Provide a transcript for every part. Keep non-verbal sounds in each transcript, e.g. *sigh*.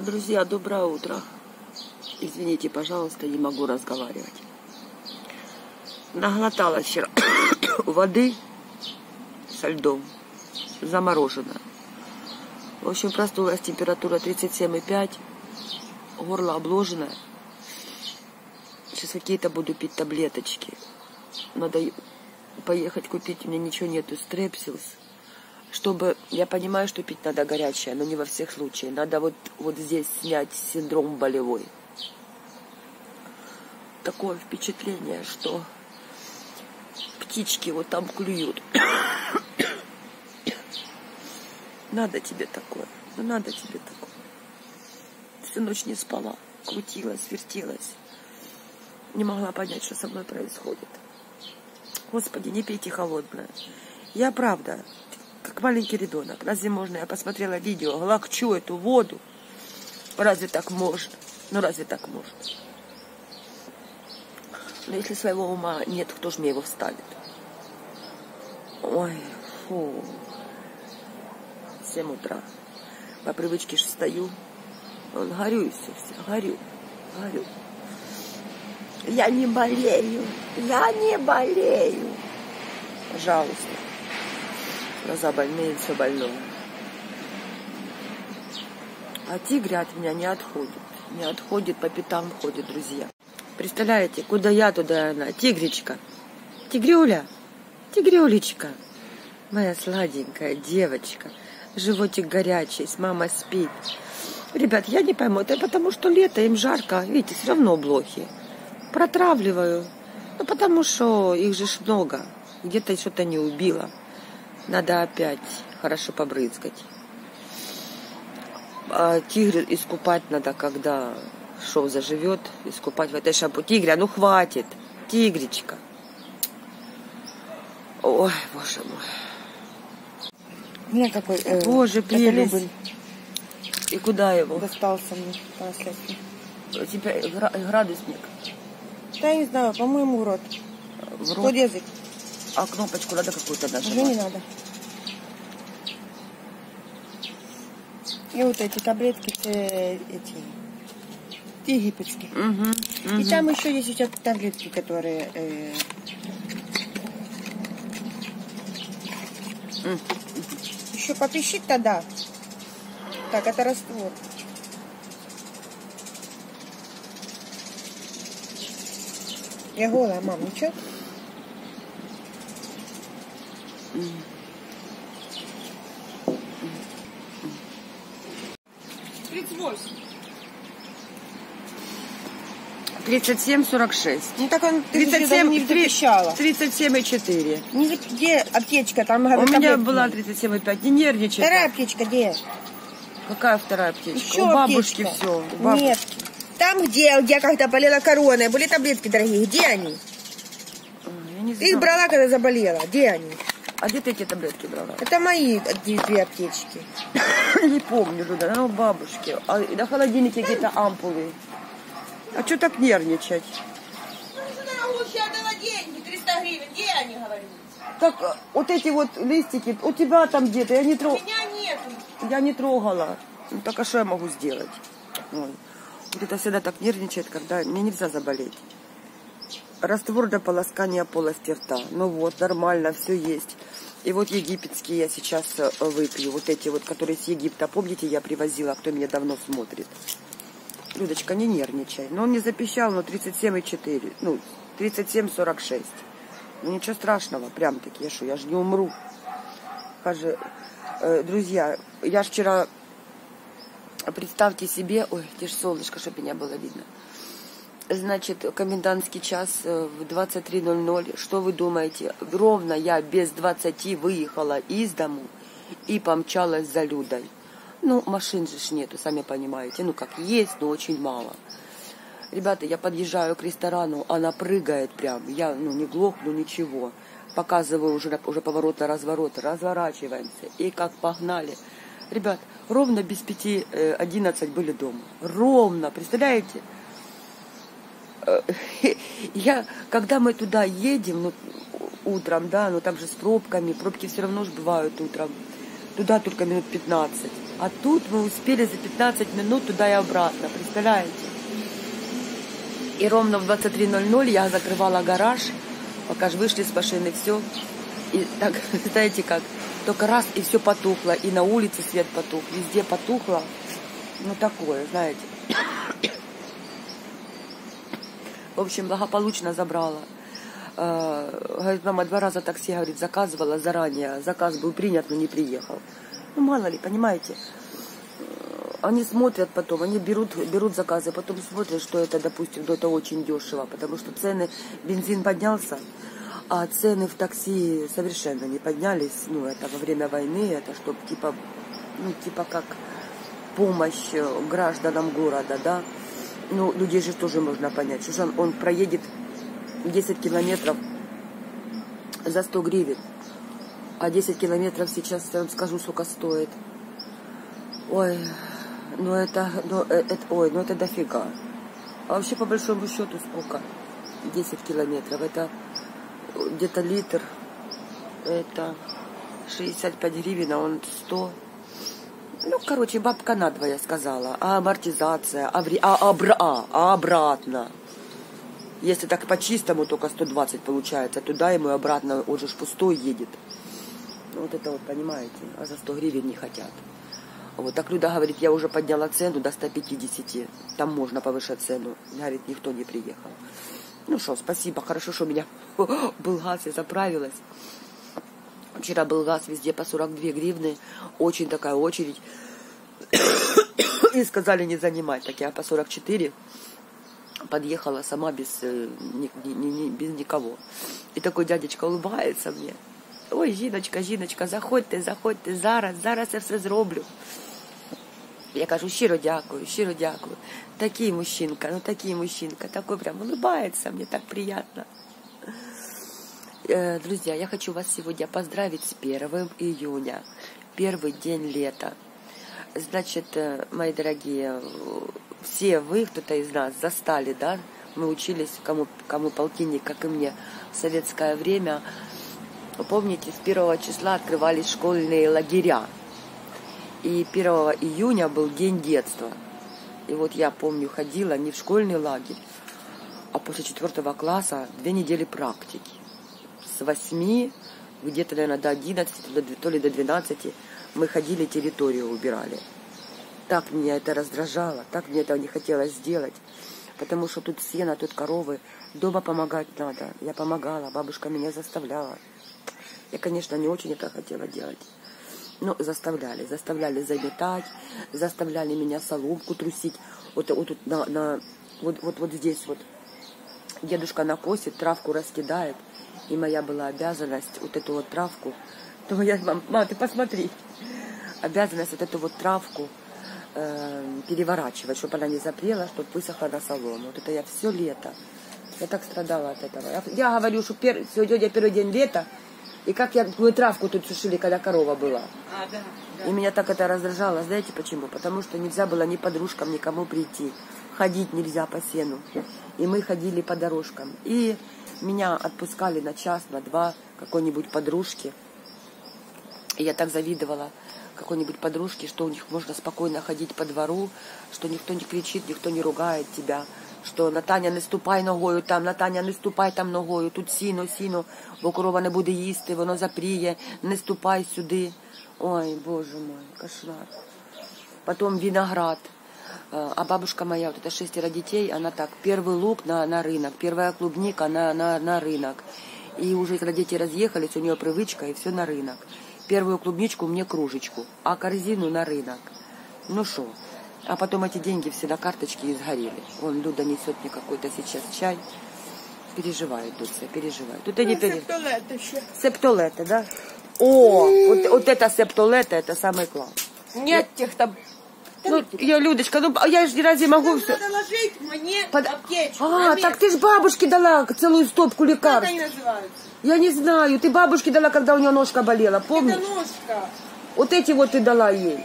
Друзья, доброе утро. Извините, пожалуйста, не могу разговаривать. Наглоталась вчера *coughs* воды со льдом, замороженная. В общем, проснулась температура 37,5, горло обложенное. Сейчас какие-то буду пить таблеточки. Надо поехать купить, у меня ничего нету, стрепсилс чтобы, я понимаю, что пить надо горячее, но не во всех случаях. Надо вот, вот здесь снять синдром болевой. Такое впечатление, что птички вот там клюют. *coughs* Надо тебе такое, ну надо тебе такое. Всю ночь не спала, крутилась, вертелась. Не могла понять, что со мной происходит. Господи, не пейте холодное. Я правда, как маленький ребенок. Разве можно? Я посмотрела видео, глокчу эту воду. Разве так можно? Ну разве так можно? Но если своего ума нет, кто же мне его вставит? Ой, фу. Семь утра. По привычке же встаю. Он горю и все, все, горю, горю. Я не болею, я не болею. Пожалуйста. Глаза больные, все больное. А тигры от меня не отходит. Не отходит, по пятам ходит, друзья. Представляете, куда я, туда она. Тигричка. Тигрюля. Тигрюлечка. Моя сладенькая девочка. Животик горячий, с мамой спит. Ребят, я не пойму, это потому что лето, им жарко. Видите, все равно блохи. Протравливаю. Ну, потому что их же много. Где-то что-то не убило. Надо опять хорошо побрызгать. А тигр искупать надо, когда шоу заживет, искупать в этой шампу. Тигря, ну хватит, тигричка. Ой, боже мой. У меня какой... Э, Боже, прелесть. И куда его? достался мне по наследству. У тебя гра- градусник. Да я не знаю, по-моему, в рот. В Под рот. язык. А кнопочку надо какую-то Уже не надо. И вот эти таблетки, э, эти египетские. Угу, И там еще есть еще таблетки, которые... э, М. Еще попищит тогда. Так, это раствор. Я голая, мам, ничего? Тридцать восемь. 37-46. Ну так он ты же даже 37, не запищала. 37,4. Не зап- Где аптечка? Там У меня таблетки была есть. 37,5. Не нервничай. Вторая аптечка где? Какая вторая аптечка? Еще у бабушки аптечка. все. У бабушки. Нет. Там, где я когда болела короной, были таблетки дорогие. Где они? Я не Ты их знаю. брала, когда заболела. Где они? А где ты эти таблетки брала? Это мои две, аптечки. *laughs* Не помню, Люда, она у бабушки. А на холодильнике где-то ампулы. А что так нервничать? Я дала деньги, 300 гривен. Где они, говорю? Так, э, вот эти вот листики, у тебя там где-то, я не трогала. меня нету. Я не трогала. Ну, так а что я могу сделать? Ой. Вот это всегда так нервничает, когда мне нельзя заболеть. Раствор для полоскания полости рта. Ну вот, нормально, все есть. И вот египетские я сейчас э, выпью. Вот эти вот, которые с Египта. Помните, я привозила, кто меня давно смотрит. Людочка, не нервничай. Но он не запищал, но 37,4. Ну, 37,46. Ну, ничего страшного, прям таки. Я что, я же не умру. Каже, э, друзья, я вчера, представьте себе, ой, где ж солнышко, чтобы меня было видно. Значит, комендантский час э, в 23.00. Что вы думаете? Ровно я без 20 выехала из дому и помчалась за Людой. Ну, машин же ж нету, сами понимаете. Ну, как есть, но очень мало. Ребята, я подъезжаю к ресторану, она прыгает прям. Я, ну, не глохну, ничего. Показываю уже, уже поворот на разворот. Разворачиваемся. И как погнали. Ребят, ровно без пяти э, одиннадцать были дома. Ровно, представляете? Э, *laughs* Я, когда мы туда едем, ну, утром, да, ну там же с пробками, пробки все равно же бывают утром. Туда только минут 15. А тут мы успели за 15 минут туда и обратно, представляете? И ровно в 23.00 я закрывала гараж, пока же вышли с машины, все. И так, *laughs* знаете как, только раз и все потухло, и на улице свет потух, везде потухло. Ну такое, знаете. В общем, благополучно забрала. Э, говорит, мама два раза такси, говорит, заказывала заранее. Заказ был принят, но не приехал. Ну, мало ли, понимаете. Э, они смотрят потом, они берут, берут заказы, потом смотрят, что это, допустим, ну, это очень дешево, потому что цены, бензин поднялся, а цены в такси совершенно не поднялись. Ну, это во время войны, это чтобы типа, ну, типа как помощь гражданам города, да. Ну, людей же тоже можно понять, что он, проедет 10 километров за 100 гривен. А 10 километров сейчас, я вам скажу, сколько стоит. Ой, ну это, ну э, это, ой, ну это дофига. А вообще, по большому счету, сколько? 10 километров. Это где-то литр. Это 65 гривен, а он 100. Ну, короче, бабка надвое сказала. А амортизация, а, вре... а, обра... а обратно. Если так по-чистому, только 120 получается. Туда ему и обратно, он же пустой едет. Вот это вот, понимаете, а за 100 гривен не хотят. Вот так Люда говорит, я уже подняла цену до 150. Там можно повышать цену. Говорит, никто не приехал. Ну что, спасибо, хорошо, что у меня *laughs* был газ, я заправилась. Вчера был газ везде по 42 гривны. Очень такая очередь. *coughs* И сказали не занимать. Так я по 44 подъехала сама без, э, ни, ни, ни, без никого. И такой дядечка улыбается мне. Ой, жіночка, жіночка, заходьте, заходьте, зараз, зараз я все зроблю. Я кажу, щиро дякую, щиро дякую. Такий мужчинка, ну такий мужчинка, такой прям улыбается, мне так приятно. Э, друзья, я хочу вас сегодня поздравить с 1 июня, первый день лета. Значит, э, мои дорогие, все вы, кто-то из нас, застали, да, мы учились, кому, кому полтинник, как и мне, в советское время. Помните, с первого числа открывались школьные лагеря. И 1 июня был день детства. И вот я помню, ходила не в школьный лагерь, а после четвертого класса две недели практики. С восьми, где-то, наверное, до одиннадцати, то ли до двенадцати мы ходили, территорию убирали так меня это раздражало, так мне этого не хотелось сделать. Потому что тут сено, тут коровы. Дома помогать надо. Я помогала, бабушка меня заставляла. Я, конечно, не очень это хотела делать. Но заставляли, заставляли заметать, заставляли меня соломку трусить. Вот, вот тут на, на вот, вот, вот здесь вот дедушка накосит, травку раскидает. И моя была обязанность вот эту вот травку. То я, мам, мам, ты посмотри. Обязанность вот эту вот травку э, переворачивать, чтобы она не запрела, чтобы высохла на солому. Вот это я все лето. Я так страдала от этого. Я, я говорю, что пер, сегодня первый день лета, и как я мы травку тут сушили, когда корова была. А, да, да. И меня так это раздражало. Знаете почему? Потому что нельзя было ни подружкам, никому прийти. Ходить нельзя по сену. И мы ходили по дорожкам. И меня отпускали на час, на два какой-нибудь подружки. И я так завидовала какой-нибудь подружки, что у них можно спокойно ходить по двору, что никто не кричит, никто не ругает тебя, що Натаня не ступай ногою там, Натаня не ступай там ногою, тут сіно, сіно, бо корова не буде їсти, воно запріє, не ступай сюди. Ой, боже мой, кошмар. Потом виноград. А бабушка моя, вот это шестеро детей, она так, первый лук на, на рынок, первая клубника на, на, на рынок. И уже когда дети разъехались, у нее привычка, и все на рынок. Первую клубничку мне кружечку, а корзину на рынок. Ну что? А потом эти деньги все на карточке и сгорели. Вон Люда несет мне какой-то сейчас чай. Переживает, Дуся, переживает. Тут они пере... Септолеты, да? О, вот, вот это септолета, это самый класс. Нет тех там ну, я, Людочка, ну я же разве могу все... Надо ложить мне Под... аптечку. А, так ты ж бабушке дала целую стопку лекарств. Как они называются? Я не знаю. Ты бабушке дала, когда у нее ножка болела, помнишь? Это ножка. Вот эти вот ты дала ей.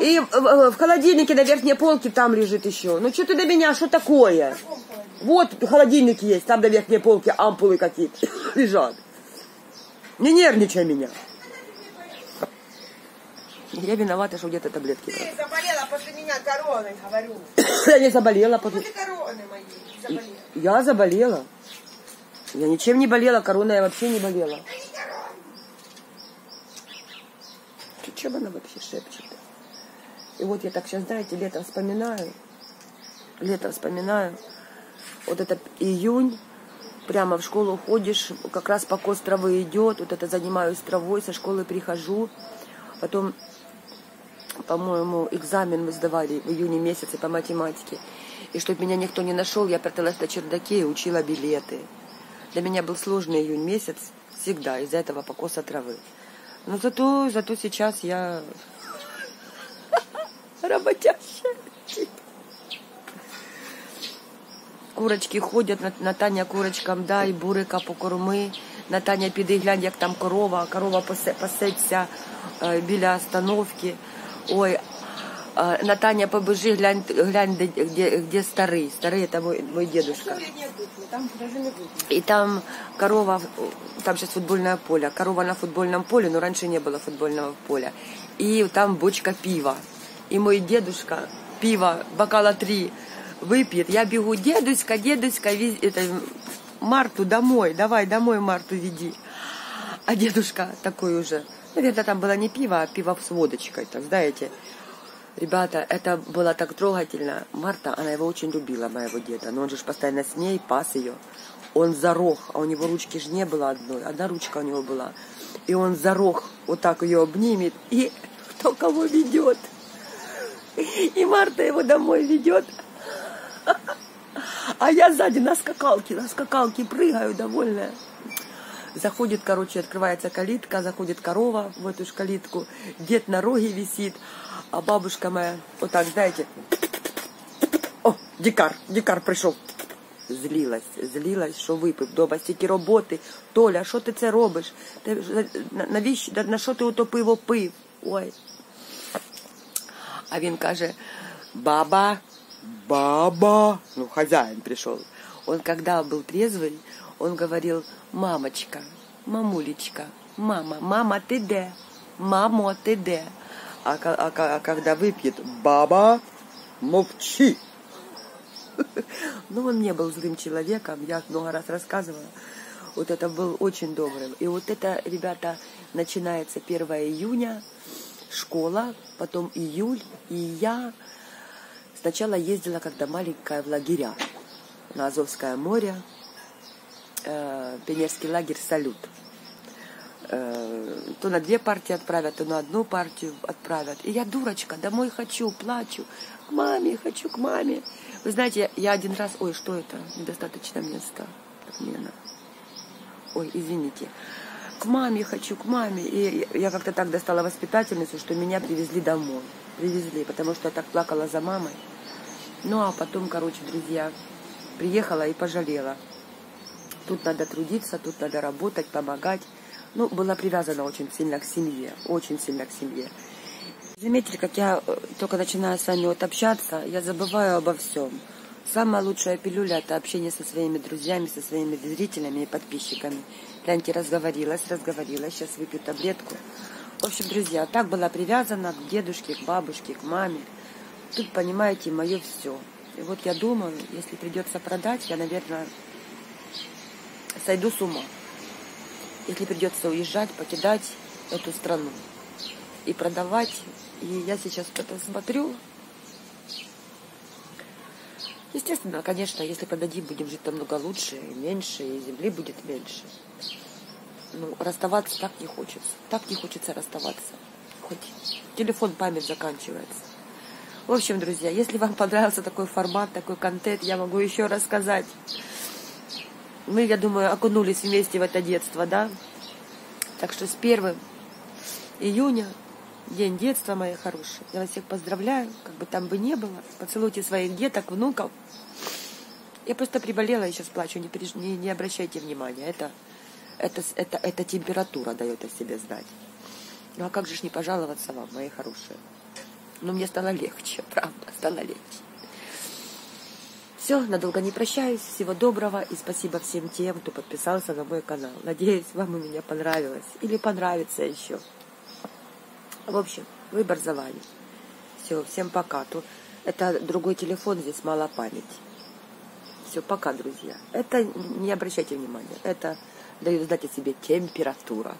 И в, в холодильнике на верхней полке там лежит еще. Ну что ты до меня, что такое? Вот холодильник есть, там на верхней полке ампулы какие-то *laughs* лежат. Не нервничай меня. Я виновата, что где-то таблетки. Ты заболела после меня короной, говорю. *coughs* Я не заболела. После... После короны моей заболела. Я заболела. Я ничем не болела, корона я вообще не болела. Чем она вообще шепчет? И вот я так сейчас, знаете, лето вспоминаю. Лето вспоминаю. Вот это июнь, прямо в школу ходишь, как раз покос травы идет, вот это занимаюсь травой, со школы прихожу. Потом, по-моему, экзамен мы сдавали в июне месяце по математике. И чтобы меня никто не нашел, я пряталась на чердаке и учила билеты. Для меня был сложный июнь месяц всегда из-за этого покоса травы. Но зато, зато сейчас я работящая. Курочки ходять, на- Натаня курочкам дай, бурика покорми. Натаня піди глянь, як там корова, корова пасе- пасеться е, біля остановки. Ой, е, Натаня, побежи, глянь, глянь де, де, де старий. Старий це мой, мой дедушка. И там корова, там сейчас футбольное поле, корова на футбольном поле, но раньше не было футбольного поля. И там бочка пива. И мой дедушка пиво, бокала три, выпьет. Я бегу, дедуська, вез- это, Марту домой, давай домой Марту веди. А дедушка такой уже, наверное, там было не пиво, а пиво с водочкой, так знаете. Ребята, это было так трогательно. Марта, она его очень любила, моего деда. Но он же постоянно с ней, пас ее. Он за рог, а у него ручки же не было одной. Одна ручка у него была. И он за рог вот так ее обнимет. И кто кого ведет. И Марта его домой ведет. А я сзади на скакалке, на скакалке прыгаю, довольная. Заходит, короче, открывается калитка, заходит корова в эту ж калитку, дед на роге висит, а бабушка моя, вот так, знаете, о, дикар, дикар прийшов. Злилась, злилась, що випив. Дома стільки роботи. Толя, що ти це робиш? Ти, ж- на- навіщо, на- на що ти ото пиво пив? Ой. А він каже, баба, баба. Ну, хозяин пришел. Он, когда был трезвый, он говорил, мамочка, мамулечка, мама, мама, ты де? Мамо, ты де? А, а а когда выпьет, баба, молчи. Ну, он не был злым человеком, я много раз рассказывала. Вот это был очень добрым. И вот это, ребята, начинается 1 июня, школа, потом июль, и я сначала ездила, когда маленькая, в лагеря на Азовское море, э, пионерский лагерь «Салют». Э, то на две партии отправят, то на одну партию отправят. И я дурочка, домой хочу, плачу. К маме, хочу к маме. Вы знаете, я, я один раз... Ой, что это? Недостаточно места. Отмена. Ой, извините. К маме хочу, к маме. И я как-то так достала воспитательницу, что меня привезли домой. Привезли, потому что я так плакала за мамой. Ну, а потом, короче, друзья, приехала и пожалела. Тут надо трудиться, тут надо работать, помогать. Ну, была привязана очень сильно к семье, очень сильно к семье. Заметили, как я э, только начинаю с вами вот общаться, я забываю обо всем. Самая лучшая пилюля – это общение со своими друзьями, со своими зрителями и подписчиками. Гляньте, разговорилась, разговорилась, сейчас выпью таблетку. В общем, друзья, так была привязана к дедушке, к бабушке, к маме. Тут, понимаете, мое все. И вот я думаю, если придется продать, я, наверное, сойду с ума. Если придется уезжать, покидать эту страну и продавать. И я сейчас это смотрю. Естественно, конечно, если продадим, будем жить намного лучше и меньше, и земли будет меньше. Ну, расставаться так не хочется. Так не хочется расставаться. Хоть телефон, память заканчивается. В общем, друзья, если вам понравился такой формат, такой контент, я могу еще рассказать. Мы, я думаю, окунулись вместе в это детство, да? Так что с 1 июня, день детства, мои хорошие. Я вас всех поздравляю, как бы там бы не было. Поцелуйте своих деток, внуков. Я просто приболела и сейчас плачу, не, не, не обращайте внимания. Это, это, это, это температура дает о себе знать. Ну а как же ж не пожаловаться вам, мои хорошие? Но мне стало легче, правда, стало легче. Все, надолго не прощаюсь. Всего доброго и спасибо всем тем, кто подписался на мой канал. Надеюсь, вам у меня понравилось или понравится еще. В общем, Выбор за вами. Все, всем пока. То это другой телефон, здесь мало памяти. Все, пока, друзья. Это не обращайте внимания. Это даю знать о себе температура.